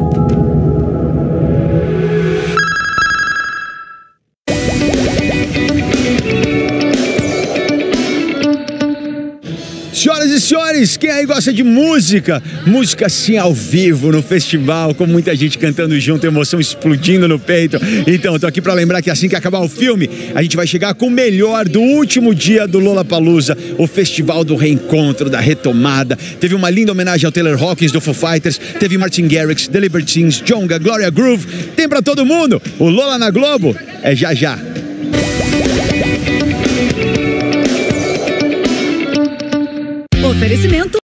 you. Senhoras e senhores, quem aí gosta de música? Música assim ao vivo no festival, com muita gente cantando junto, emoção explodindo no peito. Então, tô aqui para lembrar que assim que acabar o filme, a gente vai chegar com o melhor do último dia do Lollapalooza, o festival do reencontro, da retomada. Teve uma linda homenagem ao Taylor Hawkins do Foo Fighters, teve Martin Garrix, The Libertines, Jonga, Gloria Groove. Tem para todo mundo. O Lola na Globo é já já. Oferecimento